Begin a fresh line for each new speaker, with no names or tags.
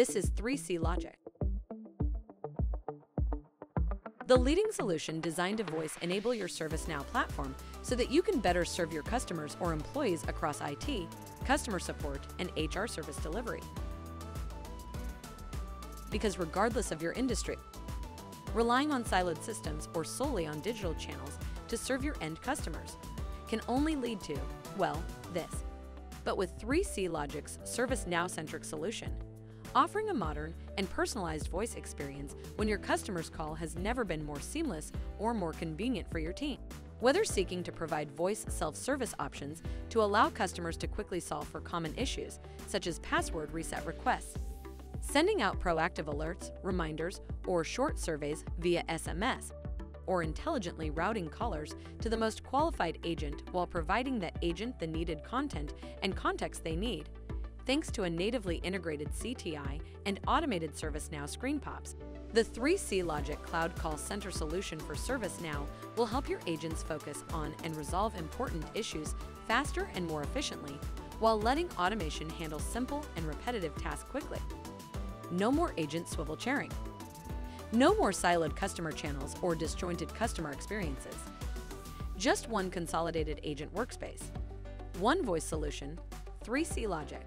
This is 3CLogic. The leading solution designed to voice enable your ServiceNow platform so that you can better serve your customers or employees across IT, customer support, and HR service delivery. Because regardless of your industry, relying on siloed systems or solely on digital channels to serve your end customers can only lead to, well, this. But with 3CLogic's ServiceNow-centric solution, offering a modern and personalized voice experience when your customer's call has never been more seamless or more convenient for your team. Whether seeking to provide voice self-service options to allow customers to quickly solve for common issues, such as password reset requests, sending out proactive alerts, reminders, or short surveys via SMS, or intelligently routing callers to the most qualified agent while providing that agent the needed content and context they need, thanks to a natively integrated CTI and automated ServiceNow screen pops. The 3CLogic Cloud Call Center solution for ServiceNow will help your agents focus on and resolve important issues faster and more efficiently, while letting automation handle simple and repetitive tasks quickly. No more agent swivel chairing. No more siloed customer channels or disjointed customer experiences. Just one consolidated agent workspace. One voice solution, 3CLogic.